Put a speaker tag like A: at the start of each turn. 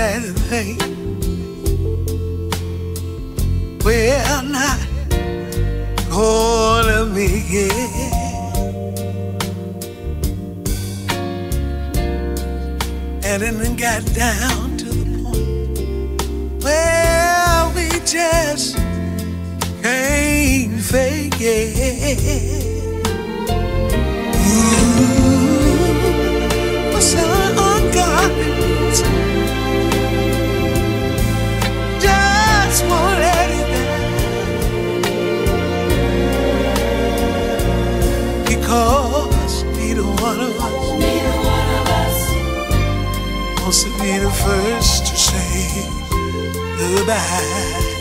A: Anything. We're not gonna be it. And and got down to the point where we just can't fake it. because neither one of us supposed to be the first to say goodbye.